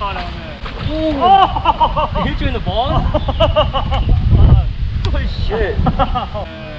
caught on there. Ooh. Oh! He hit you in the balls? Holy Shit.